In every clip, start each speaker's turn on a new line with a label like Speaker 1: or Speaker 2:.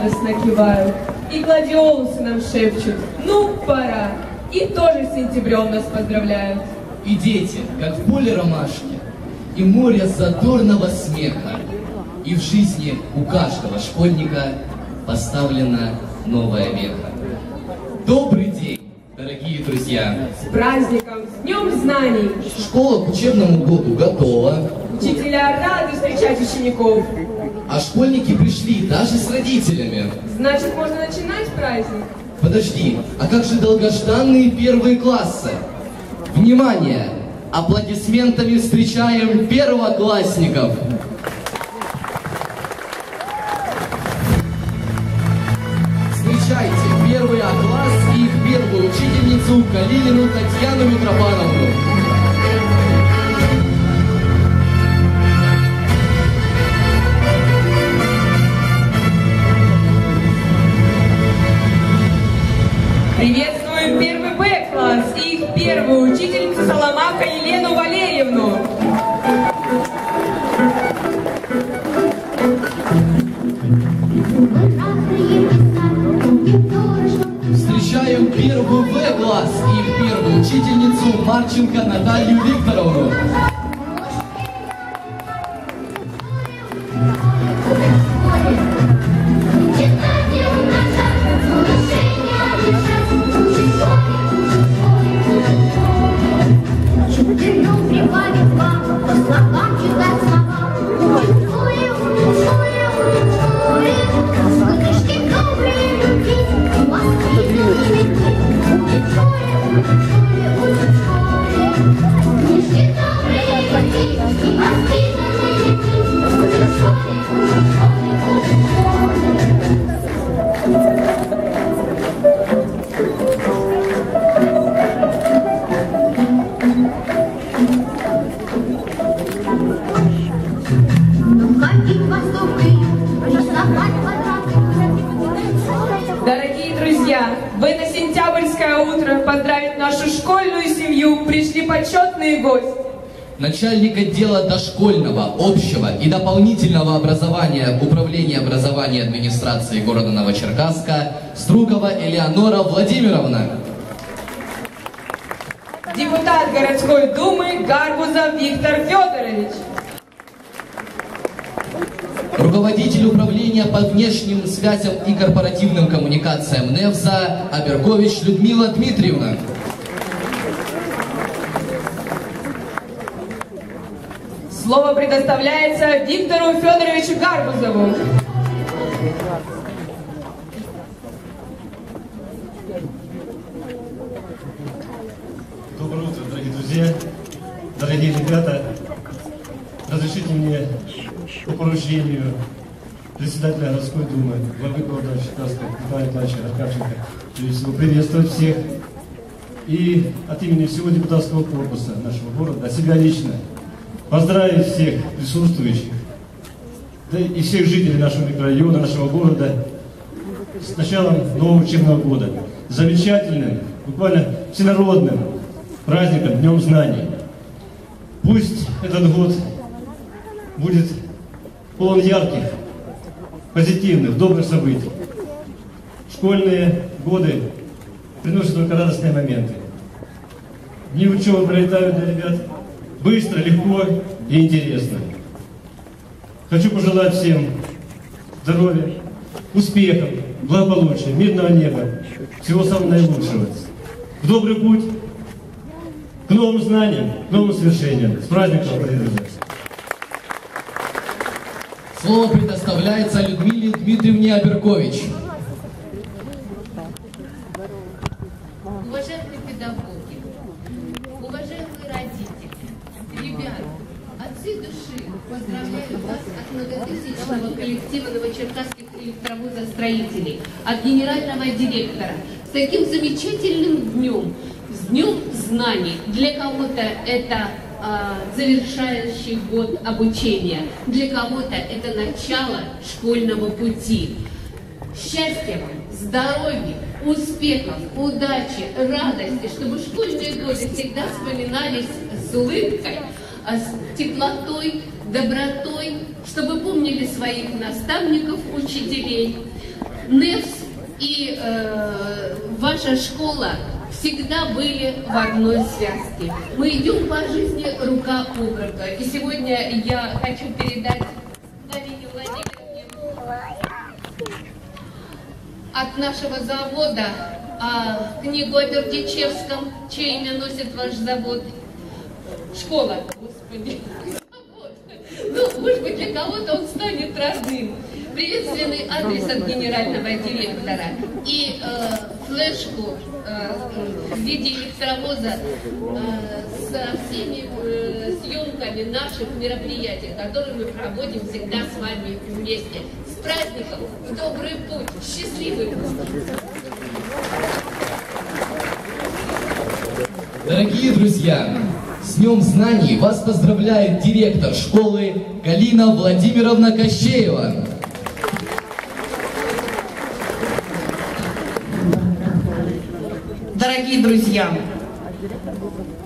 Speaker 1: радостно кивают, и гладиолусы нам шепчут, ну, пора, и тоже с сентябрем нас поздравляют.
Speaker 2: И дети, как в поле ромашки, и море задорного смеха, и в жизни у каждого школьника поставлена новая веха. Добрый день, дорогие друзья!
Speaker 1: С праздником, с Днем Знаний!
Speaker 2: Школа к учебному году готова.
Speaker 1: Учителя рады встречать учеников.
Speaker 2: А школьники пришли даже с родителями.
Speaker 1: Значит, можно начинать праздник?
Speaker 2: Подожди, а как же долгожданные первые классы? Внимание! Аплодисментами встречаем первоклассников! Встречайте первый А класс и их первую учительницу Калинину Татьяну Митрофановну.
Speaker 1: Первую учительницу
Speaker 2: Марченко Наталью Викторовну. Отдела дошкольного, общего и дополнительного образования Управления образования администрации города Новочеркасска Струкова Элеонора Владимировна.
Speaker 1: Депутат городской думы Гарбузов Виктор Федорович.
Speaker 2: Руководитель управления по внешним связям и корпоративным коммуникациям НЕВЗа Аберкович Людмила Дмитриевна.
Speaker 1: Слово предоставляется Виктору Федоровичу Гарбузову.
Speaker 3: Доброе утро, дорогие друзья, дорогие ребята. Разрешите мне по поручению председателя городской думы, главы города Черкасска Николая Николаевича прежде всего приветствовать всех и от имени всего депутатского корпуса нашего города, от себя лично, поздравить всех присутствующих, да и всех жителей нашего микрорайона, нашего города с началом нового учебного года. Замечательным, буквально всенародным праздником, Днем Знаний. Пусть этот год будет полон ярких, позитивных, добрых событий. Школьные годы приносят только радостные моменты. Дни учебы пролетают для ребят быстро, легко и интересно. Хочу пожелать всем здоровья, успехов, благополучия, мирного неба, всего самого наилучшего. В добрый путь, к новым знаниям, к новым свершениям. С праздником, дорогие друзья!
Speaker 2: Слово предоставляется Людмиле Дмитриевне Аберкович.
Speaker 4: Уважаемые педагоги, уважаемые отцы души поздравляю вас от многотысячного коллектива новочеркасских электровозостроителей, от генерального директора с таким замечательным днем, с днем знаний. Для кого-то это а, завершающий год обучения, для кого-то это начало школьного пути. Счастья вам, здоровья, успехов, удачи, радости, чтобы школьные годы всегда вспоминались с улыбкой, а с теплотой, добротой, чтобы помнили своих наставников, учителей. НЕФС и э, ваша школа всегда были в одной связке. Мы идем по жизни рука об руку. И сегодня я хочу передать Марине Владимировне от нашего завода а, книгу о Бердичевском, чье имя носит ваш завод. Школа, Ну, может быть, для кого-то он станет родным приветственный адрес от генерального директора и э, флешку э, в виде электровоза э, со всеми э, съемками наших мероприятий, которые мы проводим всегда с вами вместе. С праздником, в добрый путь, счастливый путь!
Speaker 2: Дорогие друзья, с Днем Знаний вас поздравляет директор школы Галина Владимировна Кощеева.
Speaker 5: Дорогие друзья,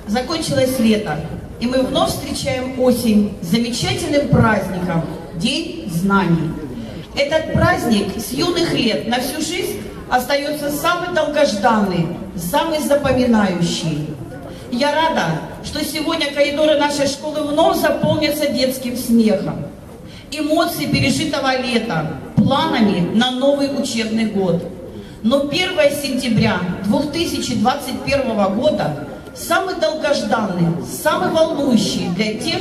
Speaker 5: закончилось лето, и мы вновь встречаем осень с замечательным праздником – День знаний. Этот праздник с юных лет на всю жизнь остается самый долгожданный, самый запоминающий. Я рада, что сегодня коридоры нашей школы вновь заполнятся детским смехом. Эмоции пережитого лета, планами на новый учебный год – но 1 сентября 2021 года самый долгожданный, самый волнующий для тех,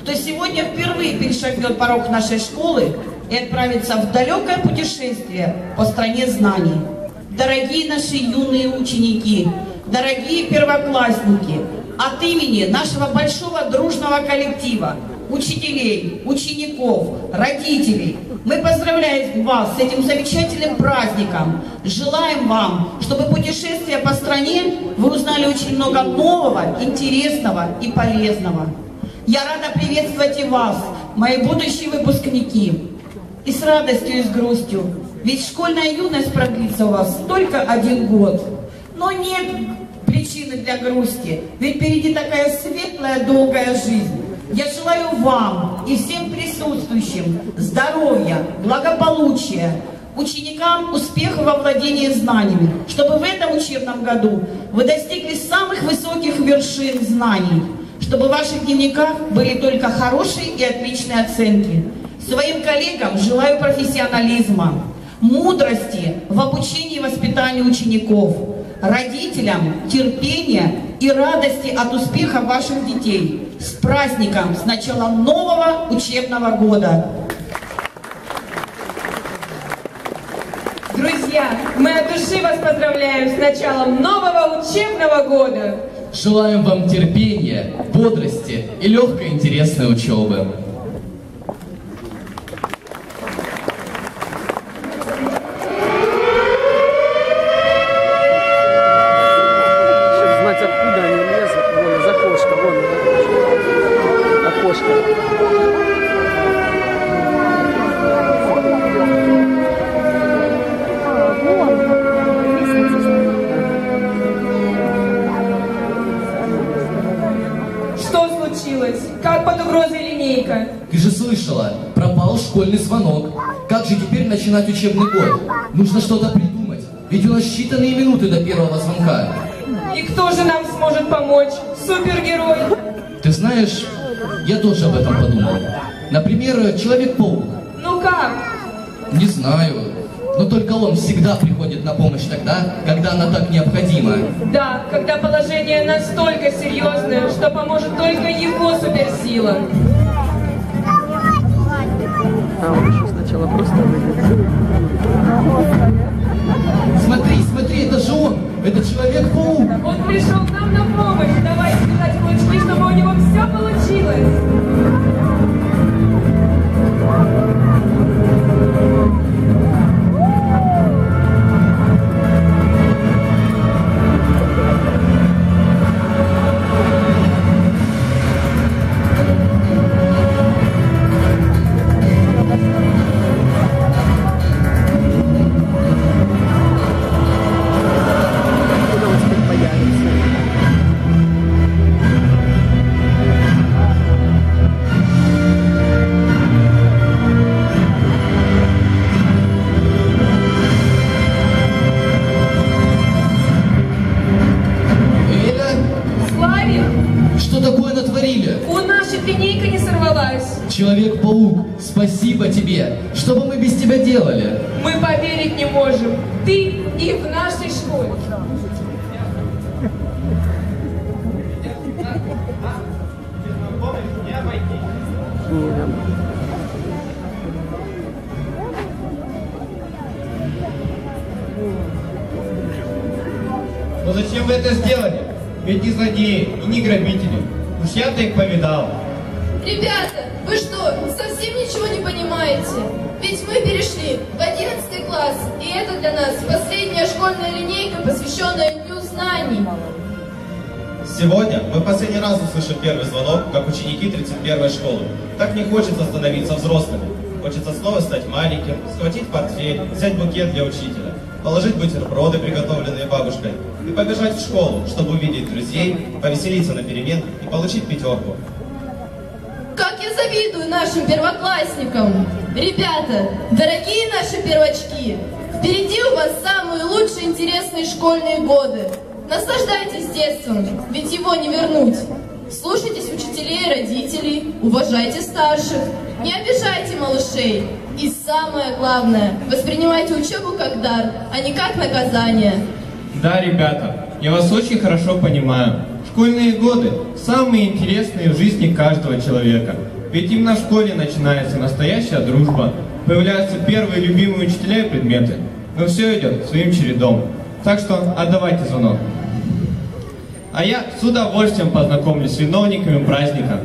Speaker 5: кто сегодня впервые перешагнет порог нашей школы и отправится в далекое путешествие по стране знаний. Дорогие наши юные ученики, дорогие первоклассники, от имени нашего большого дружного коллектива, учителей, учеников, родителей – мы поздравляем вас с этим замечательным праздником. Желаем вам, чтобы путешествие по стране вы узнали очень много нового, интересного и полезного. Я рада приветствовать и вас, мои будущие выпускники. И с радостью, и с грустью. Ведь школьная юность продлится у вас только один год. Но нет причины для грусти, ведь впереди такая светлая, долгая жизнь. Я желаю вам и всем присутствующим здоровья, благополучия, ученикам успеха во владении знаниями, чтобы в этом учебном году вы достигли самых высоких вершин знаний, чтобы в ваших дневниках были только хорошие и отличные оценки. Своим коллегам желаю профессионализма, мудрости в обучении и воспитании учеников, родителям терпения и радости от успеха ваших детей – с праздником, с началом нового учебного года.
Speaker 1: Друзья, мы от души вас поздравляем с началом нового учебного года.
Speaker 2: Желаем вам терпения, бодрости и легкой интересной учебы. Учебный год. Нужно что-то придумать. Ведь у нас считанные минуты до первого звонка.
Speaker 1: И кто же нам сможет помочь? Супергерой?
Speaker 2: Ты знаешь, я тоже об этом подумал. Например, Человек-паук.
Speaker 1: Ну как?
Speaker 2: Не знаю. Но только он всегда приходит на помощь тогда, когда она так необходима.
Speaker 1: Да, когда положение настолько серьезное, что поможет только его суперсила.
Speaker 6: А сначала просто
Speaker 2: Смотри, смотри, это же он! Это Человек-паук!
Speaker 1: Он пришел к нам на помощь! Давай сказать кулачки, чтобы у него все
Speaker 2: спасибо тебе. Что бы мы без тебя делали?
Speaker 7: Мы поверить не можем. Ты и в нашей школе.
Speaker 8: Но зачем вы это сделали? Ведь не злодеи и не грабители. Уж я-то их повидал.
Speaker 9: Ребята, вы что, совсем ничего не понимаете? Ведь мы перешли в 11 класс, и это для нас последняя школьная линейка, посвященная Дню знаний.
Speaker 8: Сегодня мы последний раз услышим первый звонок, как ученики 31 школы. Так не хочется становиться взрослыми. Хочется снова стать маленьким, схватить портфель, взять букет для учителя, положить бутерброды, приготовленные бабушкой, и побежать в школу, чтобы увидеть друзей, повеселиться на перемен и получить пятерку.
Speaker 9: Как я завидую нашим первоклассникам! Ребята, дорогие наши первочки, впереди у вас самые лучшие интересные школьные годы. Наслаждайтесь детством, ведь его не вернуть. Слушайтесь учителей и родителей, уважайте старших, не обижайте малышей. И самое главное, воспринимайте учебу как дар, а не как наказание.
Speaker 8: Да, ребята, я вас очень хорошо понимаю. Школьные годы – самые интересные в жизни каждого человека. Ведь именно в школе начинается настоящая дружба, появляются первые любимые учителя и предметы. Но все идет своим чередом. Так что отдавайте звонок. А я с удовольствием познакомлюсь с виновниками праздника.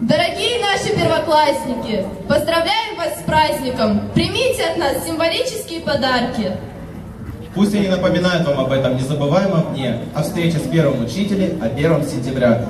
Speaker 9: Дорогие наши первоклассники, поздравляем вас с праздником! Примите от нас символические подарки.
Speaker 8: Пусть они напоминают вам об этом незабываемом дне, о встрече с первым учителем, о первом сентября.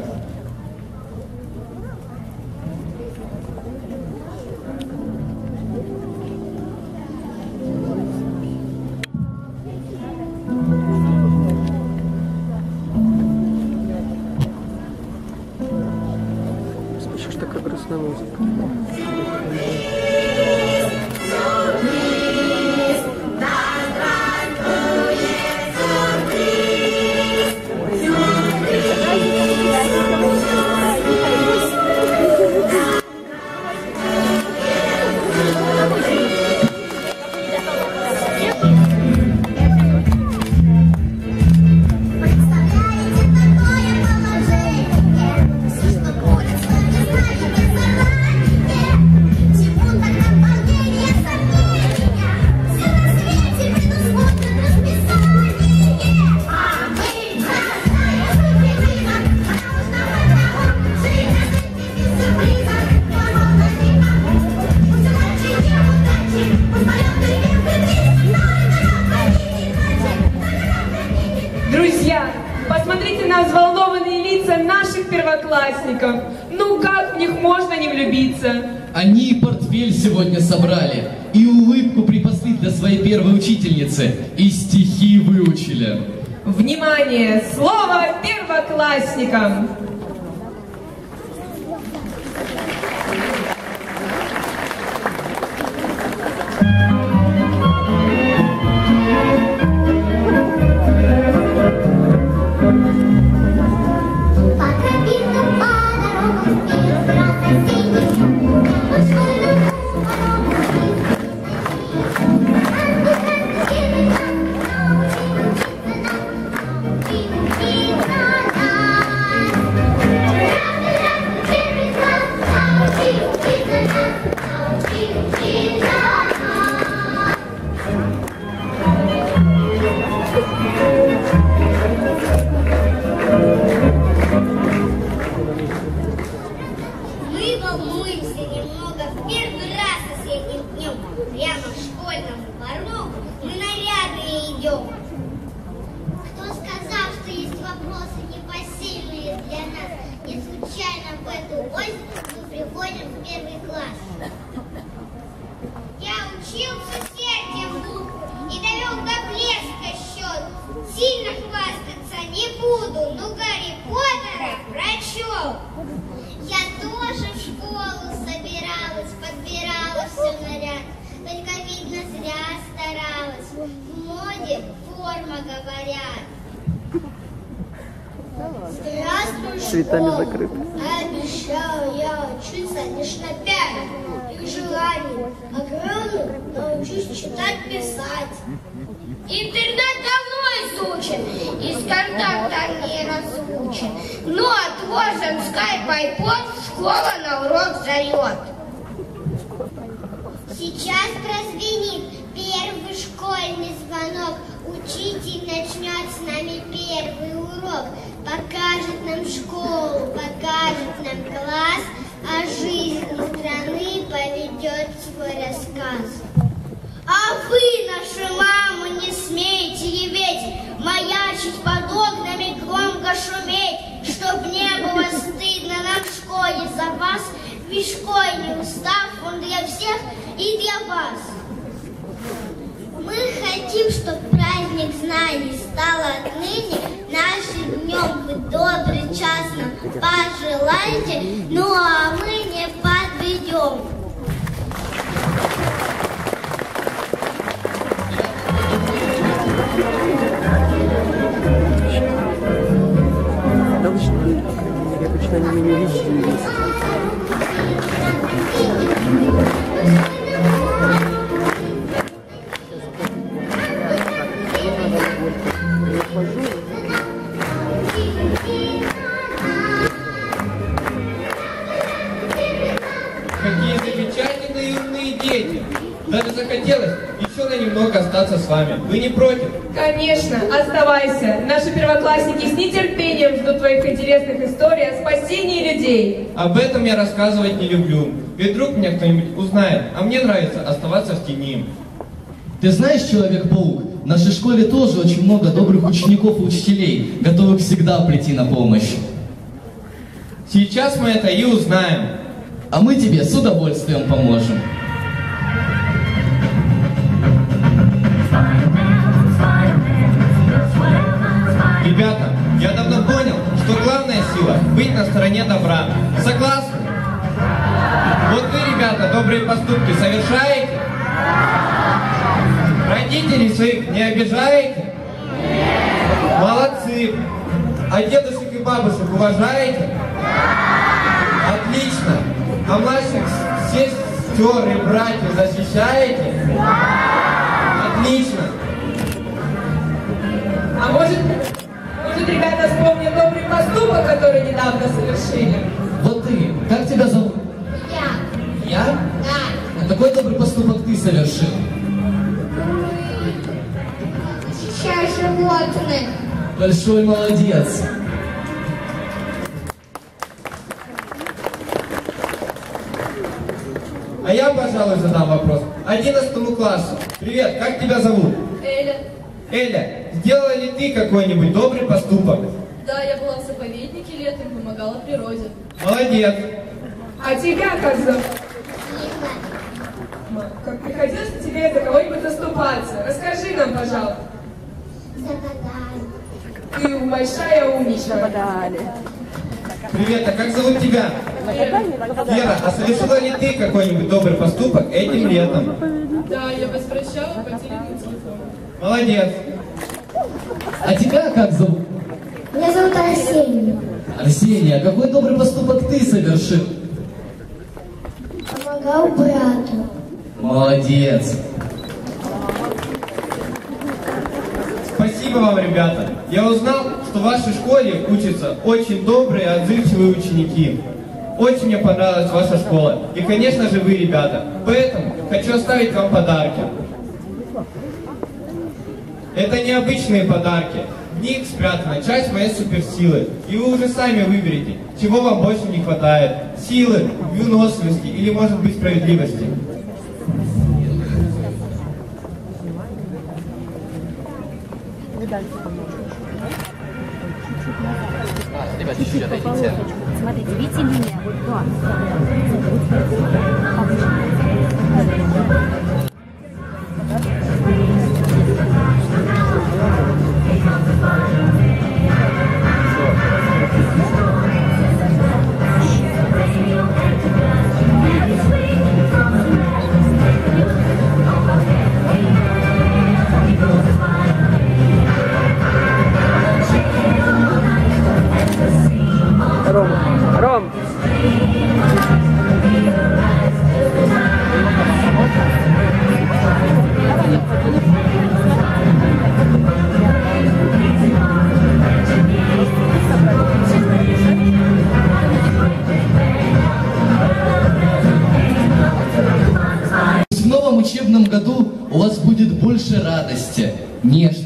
Speaker 7: Первоклассникам!
Speaker 6: Цветами
Speaker 7: школу.
Speaker 6: закрыто.
Speaker 7: Обещал я учиться лишь на пять. Их желанием огромным научусь читать, писать. Интернет давно изучен, из контакта не разлучен. Но отложим скайп, айпод, школа на урок зовет. Сейчас прозвенит первый школьный звонок. Учитель начнет с нами первый урок. Покажет нам школу, покажет нам класс, а жизни страны поведет свой рассказ. А вы, нашу маму, не смейте реветь, Маячить под окнами, громко шуметь, Чтоб не было стыдно нам в школе за вас, Ведь школьный устав, он для всех и для вас. Мы хотим, чтобы праздник знаний стал отныне нашим днем. Вы добрый час нам пожелайте, ну а мы не подведем.
Speaker 6: Обычно, обычно они меня видели.
Speaker 8: Какие дети. Даже захотелось еще на немного остаться с вами. Вы не против?
Speaker 1: Конечно, оставайся. Наши первоклассники с нетерпением ждут твоих интересных историй о спасении людей.
Speaker 8: Об этом я рассказывать не люблю. Ведь вдруг меня кто-нибудь узнает, а мне нравится оставаться в тени.
Speaker 2: Ты знаешь, Человек-паук, в нашей школе тоже очень много добрых учеников и учителей, готовых всегда прийти на помощь.
Speaker 8: Сейчас мы это и узнаем.
Speaker 2: А мы тебе с удовольствием поможем.
Speaker 8: Быть на стороне добра. Согласны? Вот вы, ребята, добрые поступки совершаете? Родителей своих не обижаете? Молодцы! А дедушек и бабушек уважаете? Отлично! А младших сестер и братьев защищаете? Отлично!
Speaker 1: А может, может, ребята вспомнят добрый поступок, который недавно совершили?
Speaker 2: Вот ты, как тебя зовут?
Speaker 7: Я.
Speaker 2: Я?
Speaker 7: Да.
Speaker 2: А какой добрый поступок ты совершил?
Speaker 7: Сейчас животных.
Speaker 2: Большой молодец.
Speaker 8: А я, пожалуй, задам вопрос. Одиннадцатому классу. Привет, как тебя зовут?
Speaker 9: Эля.
Speaker 8: Эля, сделала ли ты какой-нибудь добрый поступок?
Speaker 9: Да, я была в заповеднике летом, помогала природе.
Speaker 8: Молодец.
Speaker 1: А тебя как зовут? Как приходилось ли тебе за кого-нибудь заступаться? Расскажи нам, пожалуйста. Ты большая умничка.
Speaker 8: Привет, а как зовут тебя? Вера, а совершила ли ты какой-нибудь добрый поступок этим летом?
Speaker 9: Да, я вас прощала, потерянный телефон.
Speaker 8: Молодец.
Speaker 2: А тебя как зовут?
Speaker 7: Меня зовут Арсений.
Speaker 2: Арсений, а какой добрый поступок ты совершил?
Speaker 7: Помогал брату.
Speaker 2: Молодец.
Speaker 8: Спасибо вам, ребята. Я узнал, что в вашей школе учатся очень добрые отзывчивые ученики. Очень мне понравилась ваша школа. И, конечно же, вы, ребята. Поэтому хочу оставить вам подарки. Это необычные подарки. Них спрятана часть моей суперсилы. И вы уже сами выберете, чего вам больше не хватает. Силы, выносливости или, может быть, справедливости.
Speaker 10: Смотрите, видите линия? Вот глаз.
Speaker 2: радости, нежности,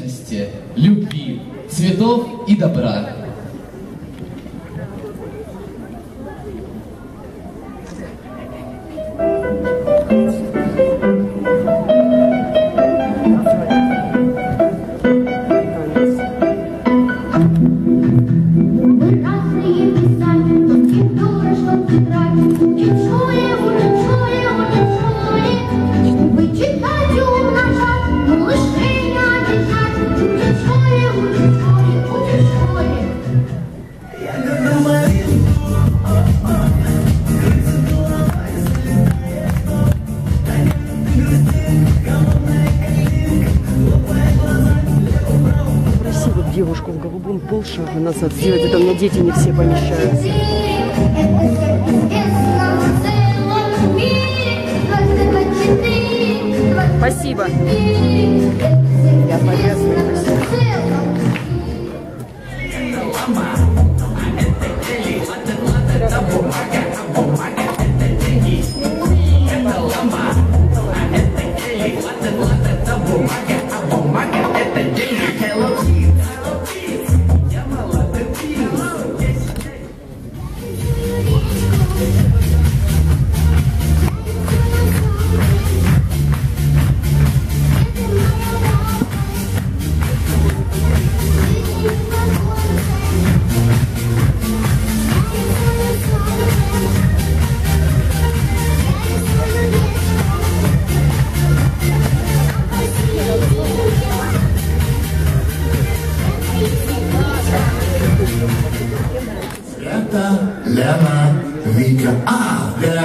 Speaker 7: девушку в голубом полшага назад сделать, это у меня дети не все помещаются. Спасибо. Я полезна, спасибо.
Speaker 11: Santa Lama Vika. Ah, there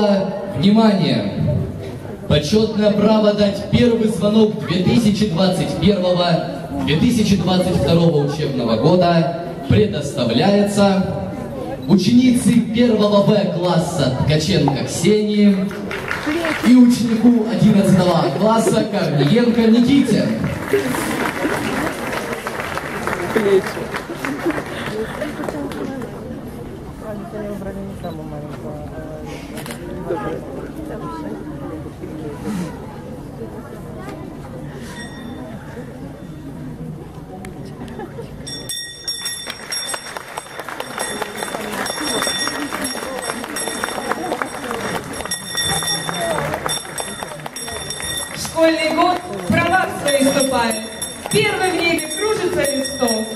Speaker 2: Сначала, внимание, почетное право дать первый звонок 2021-2022 учебного года предоставляется ученице 1Б класса Ткаченко Ксении и ученику 11 класса Корниенко Никите. Плечи.
Speaker 1: Школьный год в правах своих ступает. Первый в небе кружится листок.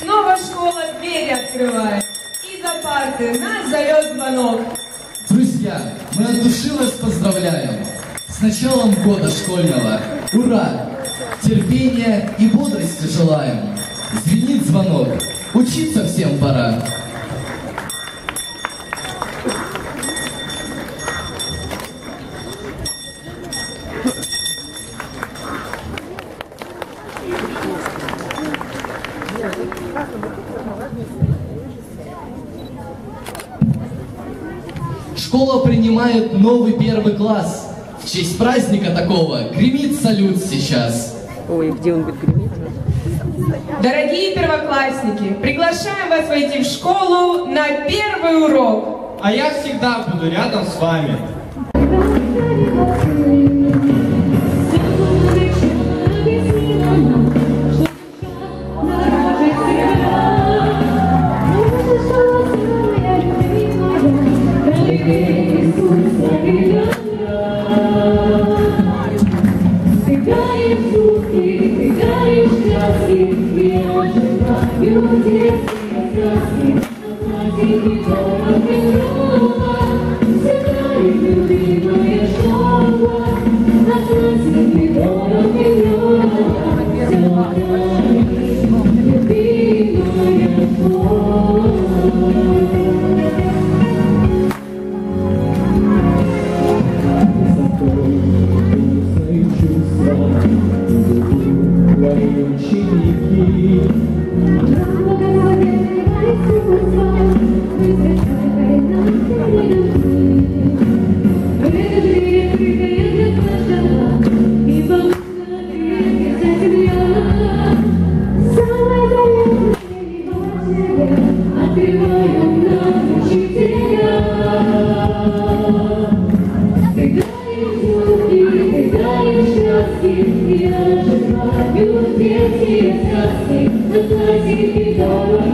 Speaker 1: Снова школа двери открывает. И за парты нас зовет звонок.
Speaker 2: От души вас поздравляем с началом года школьного. Ура! Терпения и бодрости желаем. Звенит звонок. Учиться всем пора. Школа принимает новый первый класс. В честь праздника такого гремит салют сейчас.
Speaker 6: Ой, где он будет греметь?
Speaker 1: Дорогие первоклассники, приглашаем вас войти в школу на первый урок.
Speaker 8: А я всегда буду рядом с вами.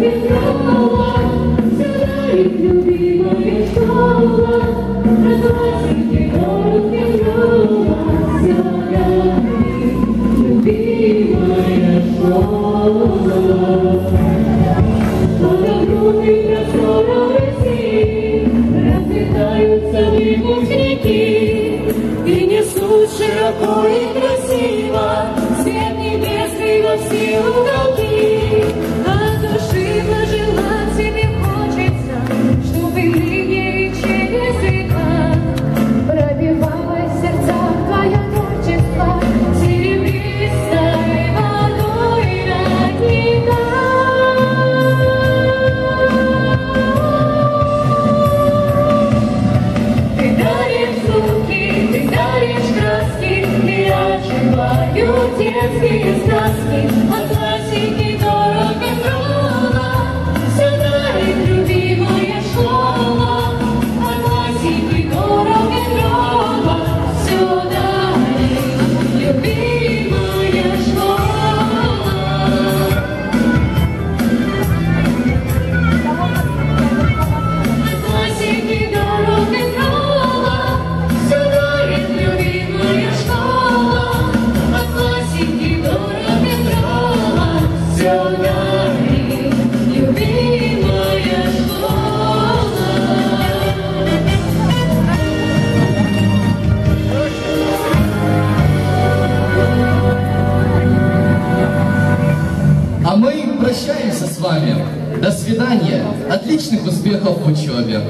Speaker 12: И
Speaker 2: Humanity is dusty. Отличных успехов в учебе.